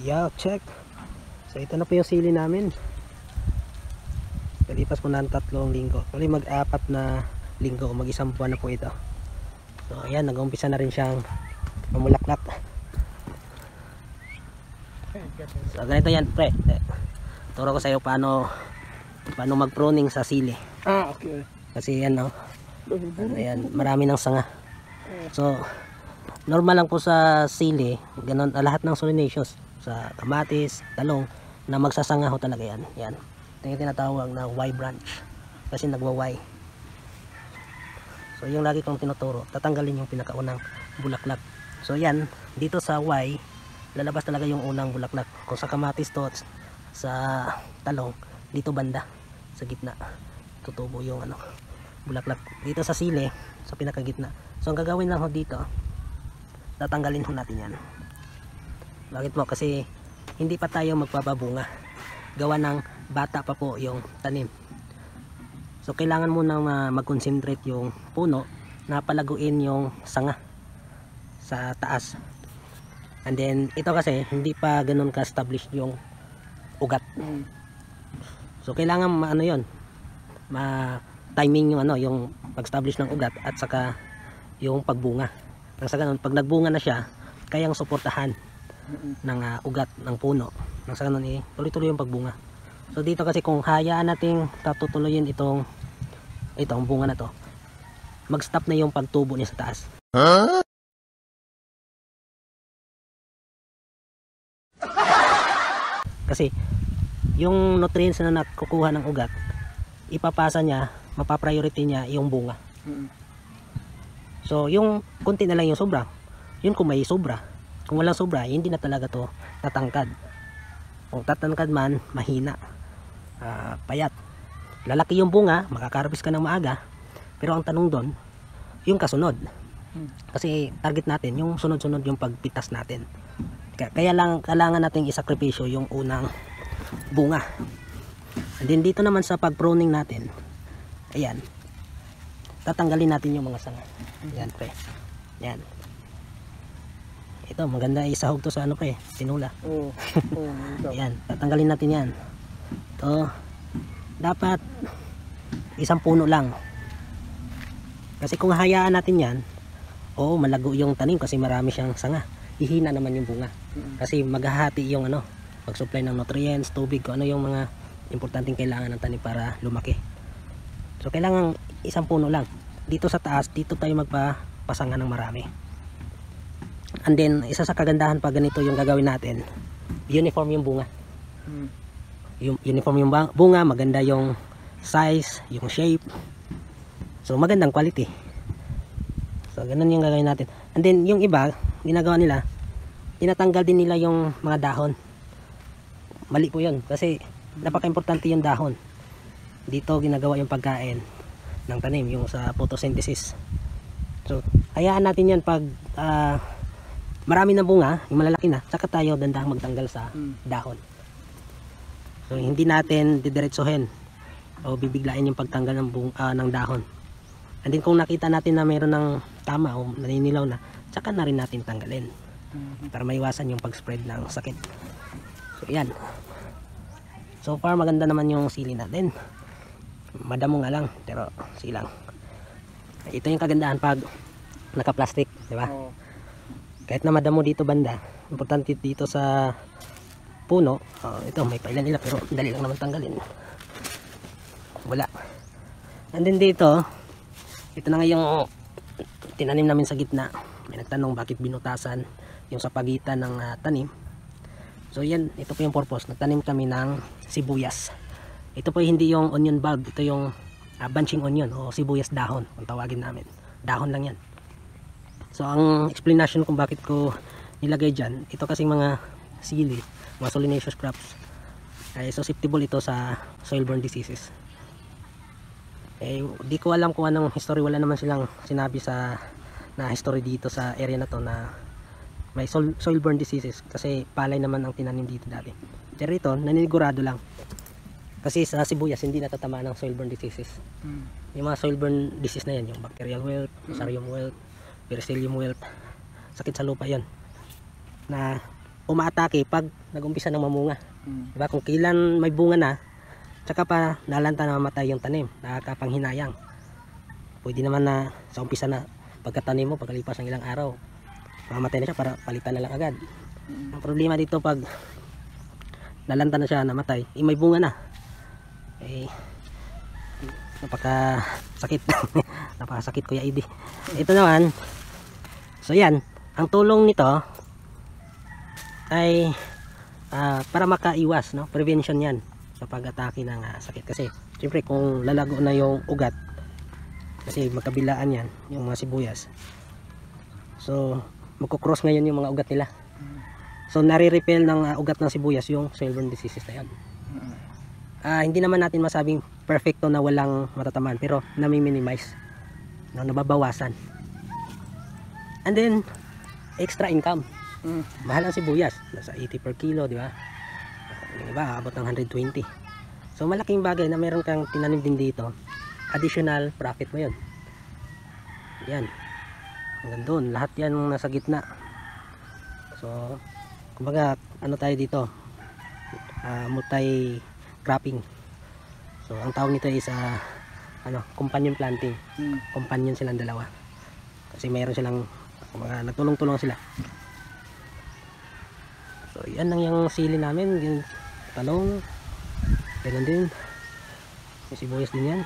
Yeah, check. So ito na po yung sili namin. Kalipas po na ng tatlong linggo. Kali mag-apat na linggo, mag-isang buwan na po ito. So ayan, nag-umpisa na rin siyang mamulaklak. So ganito yan, pre. Turo ko sa iyo paano paano mag-pruning sa sili. Ah, okay. Kasi yan, no? Ano yan, marami ng sanga. So, normal lang po sa sili, ganun, ah, lahat ng solanaceous, sa kamatis, talong, na magsasanga ho talaga yan. Yan. Ito yung tinatawag na Y branch. Kasi nagwa-Y. So, yung lagi kong tinuturo, tatanggalin yung pinakaunang bulaklak. So, yan, dito sa Y, lalabas talaga yung unang bulaklak. Kung sa kamatis to, sa talong, dito banda, sa gitna. Tutubo yung ano, bulaklak. Dito sa sili, sa pinakagitna. So, ang gagawin lang ho dito, tatanggalin ho natin yan. Bakit po? Kasi hindi pa tayo magpapabunga. Gawa ng bata pa po yung tanim. So, kailangan muna ma- mag-concentrate yung puno na palaguin yung sanga sa taas. And then, ito kasi, hindi pa ganun ka-establish yung ugat. Mm. So kailangan ano 'yon? Ma timing yung ano, yung pag-establish ng ugat at saka yung pagbunga. Nang sa ganun, pag nagbunga na siya, kayang suportahan ng ah, ugat ng puno. Nang sa ganun, eh, tuloy-tuloy yung pagbunga. So dito kasi kung hayaan nating tatutuloyin itong itong bunga na to, mag-stop na yung pagtubo niya sa taas. Kasi yung nutrients na nakukuha ng ugat, ipapasa niya, mapapriority niya yung bunga. So, yung konti na lang yung sobra. Yun kung may sobra. Kung walang sobra, hindi na talaga to tatangkad. Kung tatangkad man, mahina. Ah, payat. Lalaki yung bunga, makakarbis ka ng maaga. Pero ang tanong doon, yung kasunod. Hmm. Kasi target natin, yung sunod-sunod yung pagpitas natin. Kaya, lang, kailangan nating isakripisyo yung unang bunga. And then dito naman sa pag-pruning natin, ayan, tatanggalin natin yung mga sanga. Yan pre. Yan. Ito, maganda isahog to sa ano pre, tinula. Oo. Oo. ikaw. Yan, tatanggalin natin yan. Ito, dapat isang puno lang. Kasi kung hayaan natin yan, oo, malago yung tanim kasi marami siyang sanga. Hihina naman yung bunga. Kasi maghahati yung ano, pag-supply ng nutrients, tubig, kung ano yung mga importanteng kailangan ng tanim para lumaki. So kailangan isang puno lang. Dito sa taas, dito tayo magpapasanga ng marami. And then, isa sa kagandahan pag ganito yung gagawin natin, uniform yung bunga. Mm. Yung uniform yung bunga, maganda yung size, yung shape. So magandang quality. So ganun yung gagawin natin. And then yung iba, ginagawa nila, tinatanggal din nila yung mga dahon. Mali po yun kasi napaka-importante yung dahon. Dito ginagawa yung pagkain ng tanim, yung sa photosynthesis. So, hayaan natin yan pag ah, marami na bunga, yung malalaki na, saka tayo dandang magtanggal sa Mm. dahon. So hindi natin didiretsuhin o bibiglain yung pagtanggal ng, bung, ah, ng dahon. And then kung nakita natin na mayroon ng tama o naninilaw na, tsaka na rin natin tanggalin Mm. para maiwasan yung pag-spread ng sakit. So yan. So far maganda naman yung sili natin. Madamo nga lang, pero silang. Ito yung kagandahan pag naka-plastic, di ba? Oo. Kahit na madamo dito banda importante dito sa puno oh, ito may pailan nila pero dali lang naman tanggalin. Wala. And then dito ito na nga yung tinanim namin sa gitna. May nagtanong bakit binutasan yung sa pagitan ng ah, tanim. So yan ito po yung purpose. Nagtanim kami ng sibuyas. Ito po hindi yung onion bulb ito yung ah, bunching onion o sibuyas dahon kung tawagin namin. Dahon lang yan So ang explanation kung bakit ko nilagay dyan, ito kasing mga sili, mga solanaceous crops, ay susceptible ito sa soil-borne diseases. Eh, di ko alam kung anong history, wala naman silang sinabi sa na history dito sa area na to na may soil, soil-borne diseases kasi palay naman ang tinanim dito dati. Pero ito, naninigurado lang. Kasi sa sibuyas, hindi natatamaan ng soil-borne diseases. Mm. Yung mga soil-borne disease na yan, yung bacterial wilt, fusarium wilt, pericillium wilt, sakit sa lupa yan. Na umaatake pag nag-umpisa ng mamunga. Mm. Diba? Kung kailan may bunga na, tsaka pa nalanta na mamatay yung tanim, nakakapanghinayang. Pwede naman na sa umpisa na pagkatanim mo, pagkalipas ng ilang araw, mamatay na siya para palitan na lang agad. Mm. Ang problema dito pag nalanta na siya, namatay, eh, may bunga na. Eh, napaka sakit. napakasakit kuya Idi. Ito naman, so yan, ang tulong nito ay ah, para makaiwas, no? Prevention yan sa pag-atake ng ah, sakit. Kasi, siyempre, kung lalago na yung ugat, kasi magkabilaan yan, yung mga sibuyas. So, magkukross ngayon yung mga ugat nila. So, nare-repel ng ah, ugat ng sibuyas yung cellborne diseases na yan. Ah, hindi naman natin masabing perfecto na walang matatamaan, pero nami-minimize. No, nababawasan. And then, extra income. Mm. Mahal ang sibuyas. Nasa 80 per kilo, di ba? Yung iba, abot ng 120. So, malaking bagay na meron kang tinanim din dito. Additional profit mo yun. Yan. Hanggang doon. Lahat yan nasa gitna. So, kumbaga, ano tayo dito? Ah, multi cropping. So, ang tawag nito is ah, ano, companion planting. Mm. Companion silang dalawa. Kasi mayroon silang kumbaga, nagtulong-tulong sila. So, yan lang yung sili namin. Yung talong. Ganun din. May sibuyas din yan.